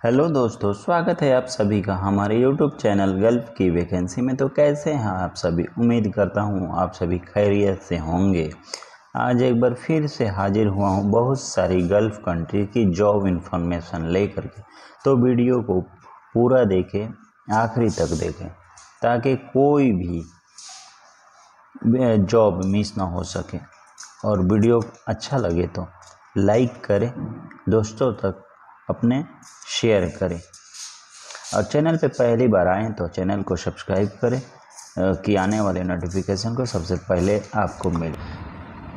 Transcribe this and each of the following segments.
Hello दोस्तों, स्वागत है आप सभी का हमारे यूट्यूब चैनल गल्फ की वैकेंसी में। तो कैसे हैं आप सभी? उम्मीद करता हूँ आप सभी खैरियत से होंगे। आज एक बार फिर से हाजिर हुआ हूँ बहुत सारी गल्फ कंट्री की जॉब इन्फॉर्मेशन लेकर के। तो वीडियो को पूरा देखें, आखिरी तक देखें, ताकि कोई भी जॉब मिस ना हो सके। और वीडियो अच्छा लगे तो लाइक करें। दोस्तों तक अपने शेयर करें। और चैनल पे पहली बार आएँ तो चैनल को सब्सक्राइब करें कि आने वाले नोटिफिकेशन को सबसे पहले आपको मिले।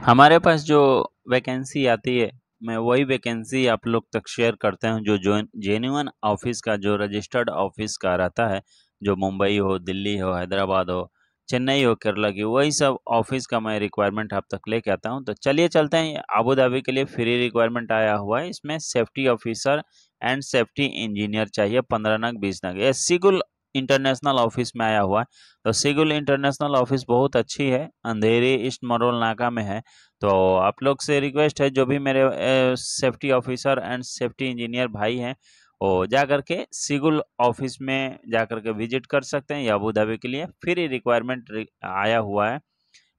हमारे पास जो वैकेंसी आती है, मैं वही वैकेंसी आप लोग तक शेयर करते हैं, जो जो जेन्यून ऑफ़िस का, जो रजिस्टर्ड ऑफ़िस का रहता है, जो मुंबई हो, दिल्ली हो, हैदराबाद हो चेन्नई हो केरला की वही सब ऑफ़िस का मैं रिक्वायरमेंट आप तक लेके आता हूँ। तो चलिए चलते हैं। अबू धाबी के लिए फ्री रिक्वायरमेंट आया हुआ है। इसमें safety officer and safety engineer चाहिए। पंद्रह नग, बीस नग। ये सिगुल इंटरनेशनल ऑफ़िस में आया हुआ है। तो सिगुल इंटरनेशनल ऑफ़िस बहुत अच्छी है। अंधेरी, ईस्ट मरोल, नाका में है। तो आप लोग से रिक्वेस्ट है, जो भी मेरे safety officer and safety engineer भाई हैं और जा कर के सिगुल ऑफ़िस में जा कर के विज़िट कर सकते हैं, या अबू धाबी के लिए। फिर रिक्वायरमेंट आया हुआ है।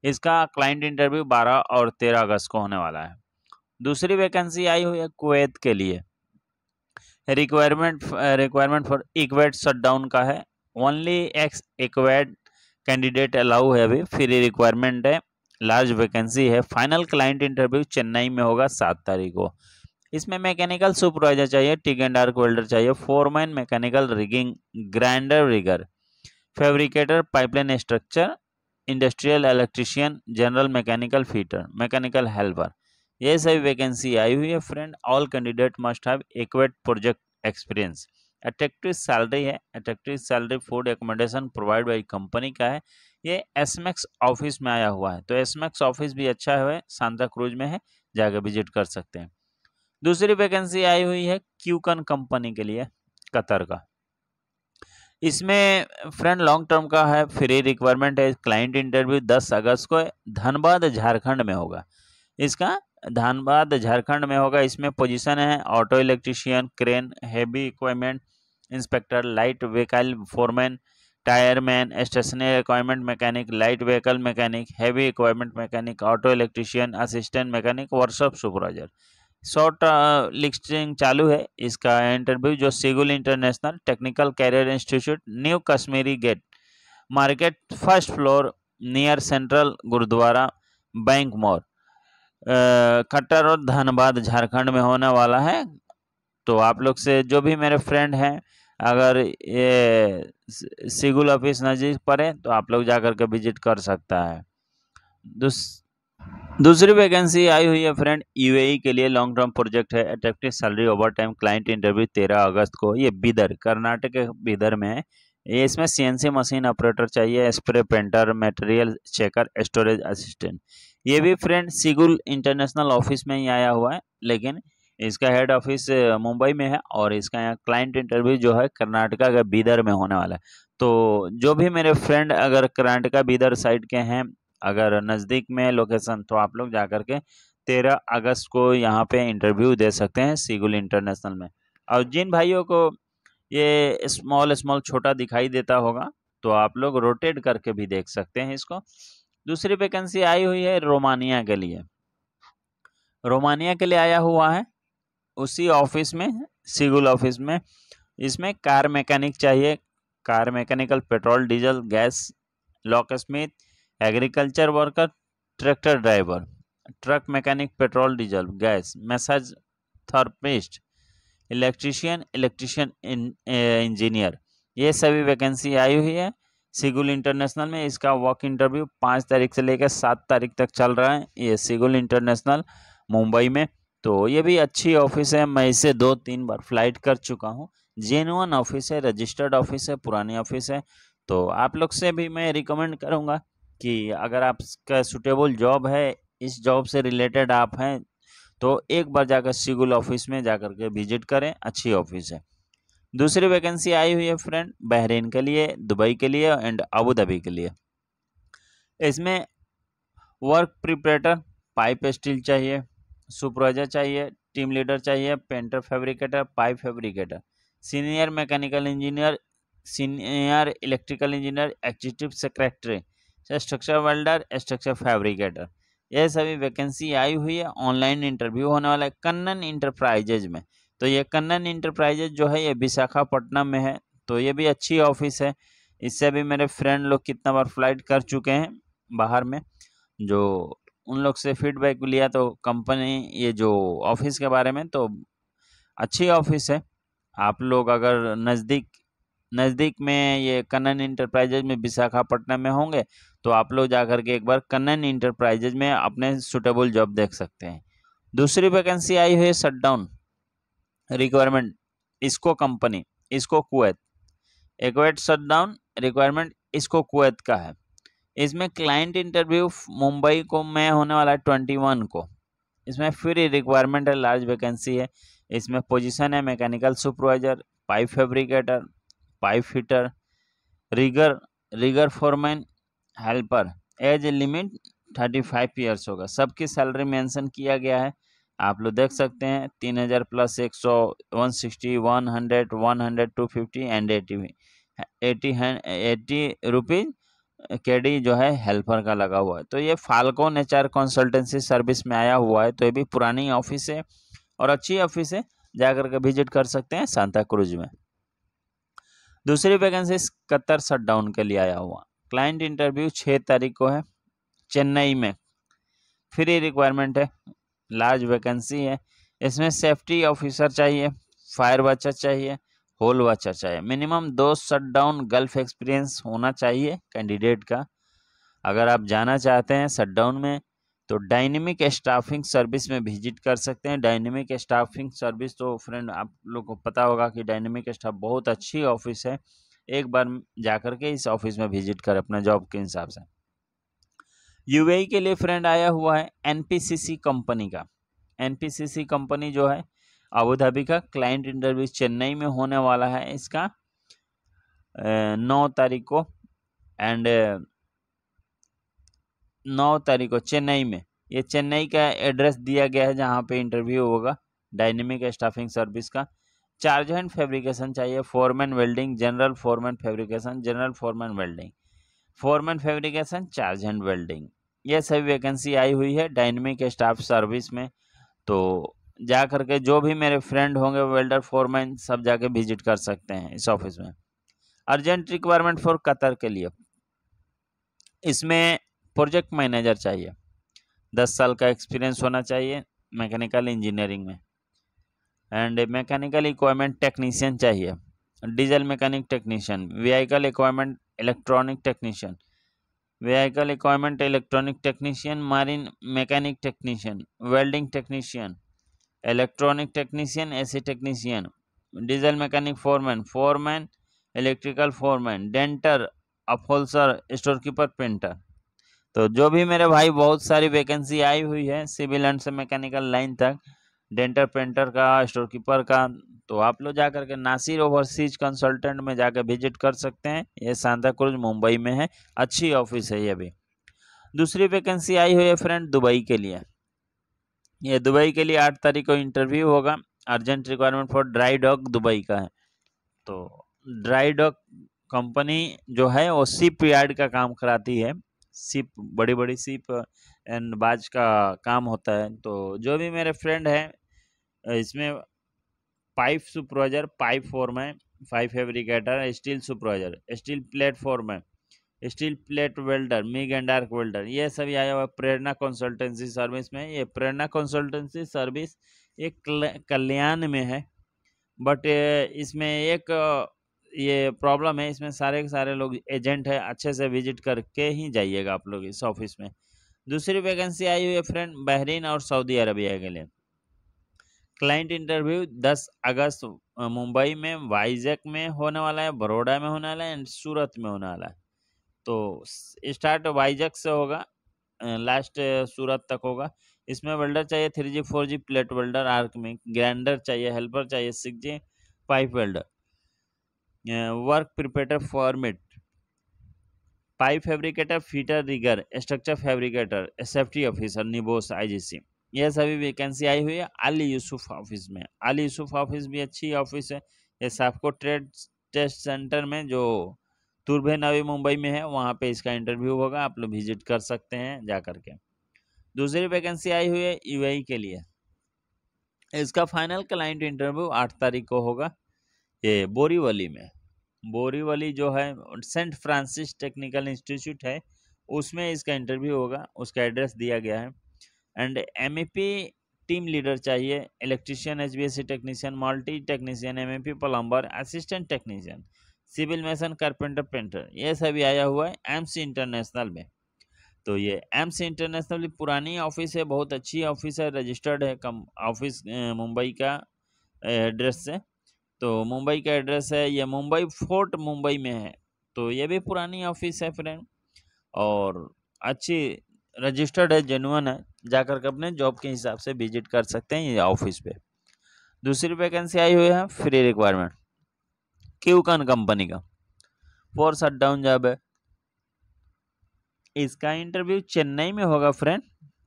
इसका क्लाइंट इंटरव्यू 12 और 13 अगस्त को होने वाला है। दूसरी वैकेंसी आई हुई है कुवैत के लिए। Requirement requirement for equate shutdown का है। Only X equate candidate allow है अभी। फ्री रिक्वायरमेंट है। लार्ज वैकेंसी है। फाइनल क्लाइंट इंटरव्यू चेन्नई में होगा सात तारीख को। इसमें मैकेनिकल सुपरवाइजर चाहिए टिक एंड आर्क वेल्डर चाहिए foreman mechanical rigging grinder rigger fabricator pipeline structure industrial electrician general mechanical fitter mechanical helper ये सभी वैकेंसी आई हुई है friend all candidate must have equate project experience attractive salary है. Attractive salary food accommodation provide by company का है. ये एसमैक्स office में आया हुआ है. तो एसमैक्स ऑफ़िस भी अच्छा है सांता क्रूज में है जाकर विज़िट कर सकते हैं। दूसरी वैकेंसी आई हुई है क्यूकन कंपनी के लिए, कतर का। इसमें फ्रेंड लॉन्ग टर्म का है फ्री रिक्वायरमेंट है क्लाइंट इंटरव्यू 10 अगस्त को धनबाद झारखंड में होगा। इसका धनबाद झारखंड में होगा, इसमें पोजीशन है auto electrician crane heavy equipment inspector light vehicle foreman tyreman stationary equipment mechanic light vehicle mechanic heavy equipment mechanic auto electrician assistant mechanic workshop supervisor short listing चालू है। इसका इंटरव्यू जो सिगुल international technical career institute new Kashmiri gate market first floor near central gurdwara bank मोर खट्टर और धनबाद झारखंड में होने वाला है। तो आप लोग से जो भी मेरे फ्रेंड हैं, अगर ये सिगुल ऑफ़िस नज़दीक पड़े तो आप लोग जाकर के विज़िट कर सकता है। दूस दूसरी वैकेंसी आई हुई है फ्रेंड यूएई के लिए लॉन्ग टर्म प्रोजेक्ट है attractive salary overtime client interview तेरह अगस्त को, ये बिदर, कर्नाटक के बिदर में है। ये इसमें सीएनसी मशीन ऑपरेटर चाहिए spray painter material checker storage assistant ये भी फ्रेंड सिगुल इंटरनेशनल ऑफ़िस में ही आया हुआ है, लेकिन इसका हेड ऑफ़िस मुंबई में है और इसका यहाँ क्लाइंट इंटरव्यू जो है कर्नाटका के बीदर में होने वाला है। तो जो भी मेरे फ्रेंड अगर कर्नाटका बीदर साइड के हैं अगर नज़दीक में लोकेशन तो आप लोग जा कर के तेरह अगस्त को यहाँ पे इंटरव्यू दे सकते हैं सीगुल इंटरनेशनल में। और जिन भाइयों को ये स्मॉल स्मॉल छोटा दिखाई देता होगा तो आप लोग रोटेट करके भी देख सकते हैं इसको। दूसरी वैकेंसी आई हुई है रोमानिया के लिए। रोमानिया के लिए आया हुआ है। उसी ऑफ़िस में, सिगुल ऑफ़िस में। इसमें कार मैकेनिक चाहिए। Car mechanical petrol diesel gas locksmith agriculture worker, tractor driver, truck mechanic, petrol diesel, gas, massage therapist, electrician electrician engineer. ये सभी वैकेंसी आई हुई है। सिगुल इंटरनेशनल में इसका वर्क इंटरव्यू पाँच तारीख से लेकर सात तारीख तक चल रहा है। ये सिगुल इंटरनेशनल, मुंबई में। तो ये भी अच्छी ऑफ़िस है। मैं इसे दो तीन बार फ़्लाइट कर चुका हूँ। जेनुअन ऑफ़िस है, रजिस्टर्ड ऑफ़िस है, पुरानी ऑफ़िस है। तो आप लोग से भी मैं रिकमेंड करूँगा कि अगर आपका सुटेबल जॉब है, इस जॉब से रिलेटेड आप हैं तो एक बार जाकर सिगुल ऑफ़िस में जाकर के विज़िट करें, अच्छी ऑफ़िस है। दूसरी वैकेंसी आई हुई है फ्रेंड बहरीन के लिए, दुबई के लिए एंड अबू धाबी के लिए। इसमें वर्क प्रिपरेटर पाइप स्टील चाहिए सुपरवाइजर चाहिए टीम लीडर चाहिए painter fabricator pipe fabricator senior mechanical engineer senior electrical engineer executive secretary structure welder structure fabricator यह सभी वैकेंसी आई हुई है ऑनलाइन इंटरव्यू होने वाला है कन्नन इंटरप्राइजेज में। तो ये कन्नन इंटरप्राइजेज जो है ये विशाखापट्टनम में है तो ये भी अच्छी ऑफ़िस है। इससे भी मेरे फ्रेंड लोग कितना बार फ़्लाइट कर चुके हैं बाहर में, जो उन लोग से फीडबैक लिया तो कंपनी ये जो ऑफ़िस के बारे में तो अच्छी ऑफ़िस है। आप लोग अगर नज़दीक नज़दीक में ये कन्नन इंटरप्राइजेज में विशाखापट्टनम में होंगे तो आप लोग जाकर के एक बार कन्नन इंटरप्राइजेज में अपने सुटेबल जॉब देख सकते हैं। दूसरी वैकेंसी आई हुई है शटडाउन रिक्वायरमेंट इसको कंपनी इसको कुवैत एक्वेट शटडाउन रिक्वायरमेंट इसको कुवैत का है। इसमें क्लाइंट इंटरव्यू मुंबई को में होने वाला है ट्वेंटी वन को। इसमें फ्री रिक्वायरमेंट है लार्ज वैकेंसी है। इसमें पोजीशन है mechanical supervisor pipe fabricator pipe fitter rigger rigger foreman helper age limit thirty five years होगा। सबकी सैलरी मेंशन किया गया है। आप लोग देख सकते हैं, तीन हज़ार प्लस एक सौ one sixty one hundred one hundred two fifty and eighty eighty eighty rupees K D जो है हेल्पर का लगा हुआ है। तो ये Falcon H R consultancy service में आया हुआ है। तो ये भी पुरानी ऑफ़िस है और अच्छी ऑफ़िस है। जाकर के विज़िट कर सकते हैं सांता क्रूज में। दूसरी वैकेंसी कतर शट डाउन के लिए आया हुआ। क्लाइंट इंटरव्यू छः तारीख को है, चेन्नई में। फ्री रिक्वायरमेंट है लार्ज वैकेंसी है, इसमें सेफ्टी ऑफिसर चाहिए फायर वाचर चाहिए होल वाचर चाहिए। मिनिमम दो शट डाउन गल्फ एक्सपीरियंस होना चाहिए कैंडिडेट का। अगर आप जाना चाहते हैं शट डाउन में तो डायनेमिक स्टाफिंग सर्विस में विज़िट कर सकते हैं। डायनेमिक स्टाफिंग सर्विस तो फ्रेंड आप लोग को पता होगा कि डायनेमिक स्टाफ बहुत अच्छी ऑफ़िस है। एक बार जाकर के इस ऑफ़िस में विज़िट कर अपना जॉब के हिसाब से। यूएई के लिए फ्रेंड आया हुआ है एनपीसीसी कंपनी का। एनपीसीसी कंपनी जो है अबू धाबी का क्लाइंट इंटरव्यू चेन्नई में होने वाला है इसका नौ तारीख को एंड नौ तारीख को चेन्नई में। ये चेन्नई का एड्रेस दिया गया है जहाँ पे इंटरव्यू होगा डायनेमिक स्टाफिंग सर्विस का। चार्ज हैंड फैब्रिकेशन चाहिए foreman welding general foreman fabrication general foreman welding foreman fabrication charge hand welding ये सभी वैकेंसी आई हुई है डायनेमिक स्टाफ सर्विस में। तो जा करके जो भी मेरे फ्रेंड होंगे वेल्डर फोरमैन सब जाके विज़िट कर सकते हैं इस ऑफ़िस में। अर्जेंट रिक्वायरमेंट फॉर कतर के लिए। इसमें प्रोजेक्ट मैनेजर चाहिए। दस साल का एक्सपीरियंस होना चाहिए मैकेनिकल इंजीनियरिंग में। एंड मैकेनिकल इक्वायरमेंट टेक्नीशियन चाहिए। Diesel mechanic technician, vehicle equipment electronic technician, vehicle equipment electronic technician, marine mechanic technician, welding technician, electronic technician, AC technician, diesel mechanic foreman foreman, electrical foreman, denter, upholsterer store keeper printer. तो जो भी मेरे भाई, बहुत सारी vacancy आई हुई है सिविल एंड से मैकेनिकल लाइन तक। डेंटर पेंटर का स्टोर कीपर का तो आप लोग जाकर के नासिर ओवरसीज कंसल्टेंट में जाकर विज़िट कर सकते हैं। ये सांता क्रूज मुंबई में है। अच्छी ऑफ़िस है ये भी। दूसरी वैकेंसी आई हुई है फ्रेंड दुबई के लिए। ये दुबई के लिए आठ तारीख को इंटरव्यू होगा। Urgent requirement for dry dock Dubai का है। तो ड्राई डॉग कंपनी जो है, वो सिप यार्ड का काम कराती है। सिप बड़ी बड़ी सिप एंड बाज का काम होता है। तो जो भी मेरे फ्रेंड हैं इसमें पाइप सुपरवाइजर, पाइप फॉर्म है five fabricator, steel supervisor, steel platform है, steel plate welder, MIG and dark welder, ये सभी आया हुआ प्रेरणा कंसल्टेंसी सर्विस में। ये प्रेरणा कंसल्टेंसी सर्विस एक कल्याण में है, बट इसमें एक ये प्रॉब्लम है, इसमें सारे के सारे लोग एजेंट है, अच्छे से विज़िट करके ही जाइएगा आप लोग इस ऑफ़िस में। दूसरी वैकेंसी आई हुई है फ्रेंड, बहरीन और सऊदी अरबिया के लिए। क्लाइंट इंटरव्यू 10 अगस्त मुंबई में, वाइजैक में होने वाला है बड़ोड़ा में होने वाला है एंड सूरत में होने वाला है। तो स्टार्ट वाइजैक से होगा लास्ट सूरत तक होगा। इसमें वेल्डर चाहिए three G, four G plate welder, arc में ग्राइंडर चाहिए, हेल्पर चाहिए, six G pipe welder. Work preparator format, pipe fabricator, fitter rigger, structure fabricator, safety officer, NEBOSH, IGC. यह सभी वैकेंसी आई हुई है। अली यूसुफ ऑफ़िस में। अली यूसुफ ऑफ़िस भी अच्छी ऑफ़िस है। ये साफको ट्रेड टेस्ट सेंटर में जो तुरभे नवी मुंबई में है, वहाँ पे इसका इंटरव्यू होगा। आप लोग विज़िट कर सकते हैं जा कर के। दूसरी वैकेंसी आई हुई है यूएई के लिए। इसका फाइनल क्लाइंट इंटरव्यू आठ तारीख को होगा। ये बोरीवली में। बोरीवली जो है सेंट फ्रांसिस टेक्निकल इंस्टीट्यूट है, उसमें इसका इंटरव्यू होगा। उसका एड्रेस दिया गया है। एंड एमएपी टीम लीडर चाहिए, electrician H B technician, multi technician M plumber, assistant technician, civil mason, carpenter, painter, ये सभी आया हुआ है एम्स इंटरनेशनल में। तो ये एम्स इंटरनेशनल पुरानी ऑफ़िस है, बहुत अच्छी ऑफ़िस है, रजिस्टर्ड है कम, ऑफ़िस मुंबई का एड्रेस से। तो मुंबई का एड्रेस है, ये मुंबई फोर्ट मुंबई में है। तो ये भी पुरानी ऑफ़िस है फ्रेंड, और अच्छी रजिस्टर्ड है जेनुअन है। जाकर के अपने जॉब के हिसाब से विज़िट कर सकते हैं ये ऑफ़िस पे। दूसरी वैकेंसी आई हुई है? फ्री रिक्वायरमेंट क्यूकन कंपनी का। फोर शट डाउन जॉब है। इसका इंटरव्यू चेन्नई में होगा फ्रेंड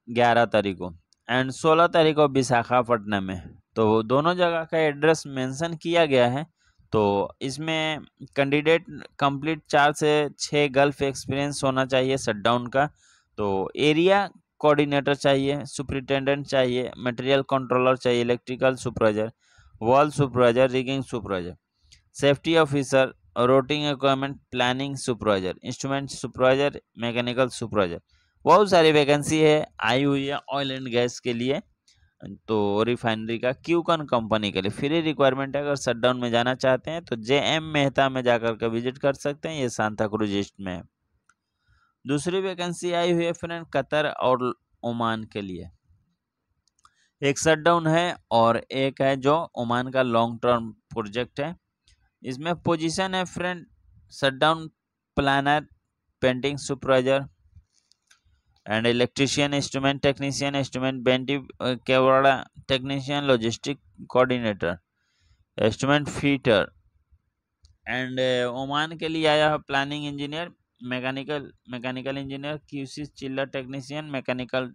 ग्यारह तारीख को। एंड सोलह तारीख को विशाखापट्टनम में। तो दोनों जगह का एड्रेस मेंशन किया गया है। तो इसमें कैंडिडेट कंप्लीट चार से छः गल्फ एक्सपीरियंस होना चाहिए शटडाउन का। तो एरिया कोऑर्डिनेटर चाहिए सुपरिटेंडेंट चाहिए मटेरियल कंट्रोलर चाहिए electrical supervisor wall supervisor rigging supervisor safety officer rotating equipment planning supervisor instrument supervisor mechanical supervisor बहुत सारी वैकेंसी है, आई हुई है ऑयल एंड गैस के लिए तो रिफाइनरी का क्यूकन कंपनी के लिए। फ्री रिक्वायरमेंट है, अगर शटडाउन में जाना चाहते हैं तो जे एम मेहता में जाकर के विज़िट कर सकते हैं, ये सांता क्रूज ईस्ट में है। दूसरी वैकेंसी आई हुई है फ्रेंड कतर और ओमान के लिए। एक शटडाउन है और एक है जो ओमान का लॉन्ग टर्म प्रोजेक्ट है। इसमें पोजीशन है friend shutdown planner painting supervisor and electrician instrument technician instrument बेंटी kewra technician logistic coordinator instrument fitter and Oman के लिए आया है planning engineer mechanical mechanical engineer QC chiller technician mechanical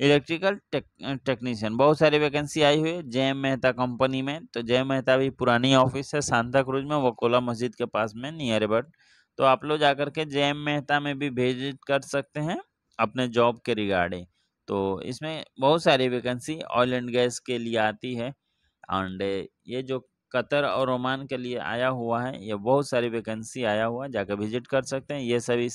electrical tech, technician बहुत सारी vacancy आई हुई है जय मेहता कंपनी में। तो जय मेहता भी पुरानी ऑफ़िस है सांता क्रूज में वकोला मस्जिद के पास में नियर अबाउट तो आप लोग जाकर के जय मेहता में भी विज़िट कर सकते हैं अपने जॉब के रिगार्डिंग तो इसमें बहुत सारी वैकेंसी ऑयल एंड गैस के लिए आती है। एंड ये जो कतर और ओमान के लिए आया हुआ है। ये बहुत सारी वैकेंसी आया हुआ है जाकर विज़िट कर सकते हैं। ये सभी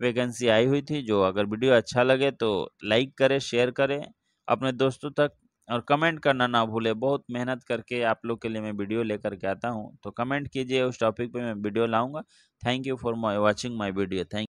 वैकेंसी आई हुई थी, जो अगर वीडियो अच्छा लगे तो लाइक करें शेयर करें अपने दोस्तों तक और कमेंट करना ना भूले। बहुत मेहनत करके आप लोग के लिए मैं वीडियो लेकर के आता हूँ। तो कमेंट कीजिए, उस टॉपिक पे मैं वीडियो लाऊँगा। Thank you for my watching my video thank